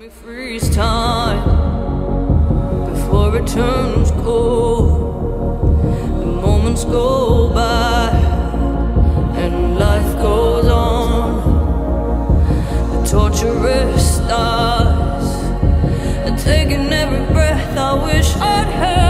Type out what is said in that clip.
me freeze time before it turns cold. The moments go by and life goes on. The torturous stars are taking every breath I wish I'd had.